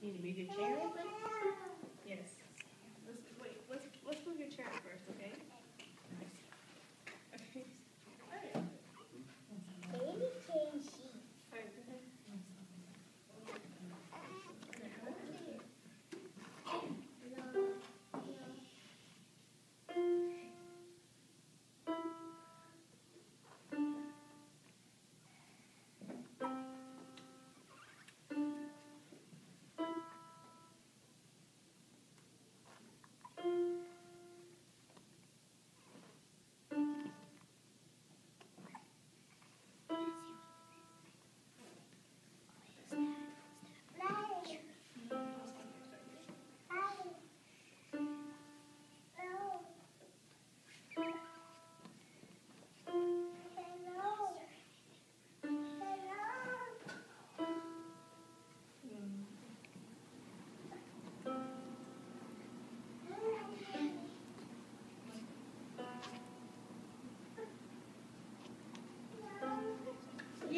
Can you move your chair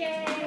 Yay!